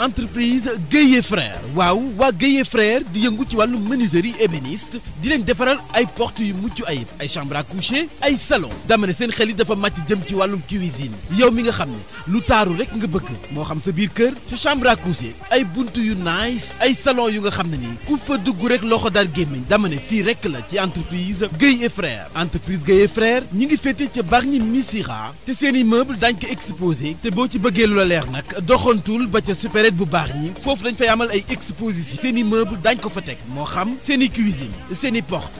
entreprise Guèye Frères waaw waa Guèye Frères di yëngu ci wàllu menuiserie ébéniste di leen defaral ay portes yu mucc ayib ay chambre à coucher ay salon dama ne seen xel yi dafa màcc jëm ci wàllum cuisine yow mi nga xam ne lu taaru rek nga bëgg moo xam sa biir kër sa chambre à coucher ay buntu yu nice ay salon yu nga xam ne nii ku fa dugg rek loxo dar gémmiñ dama ne fii rek la ci entreprise Guèye et frère entreprise Guèye et frère ñi ngi féete ca Bargny Missirah te seen i meuble dañ ko exposé te boo ci bëggee lu la leer nag doxantul ba ca supérette bu Bargny foofu dañ fay amal ay exposition seen i meuble dañ ko fa teg moo xam seen i cuisine seen i porte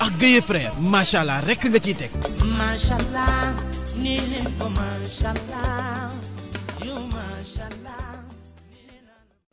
ak Guèye frère macha allah rek nga ciy teg. macha allah ni leen ko macha allah.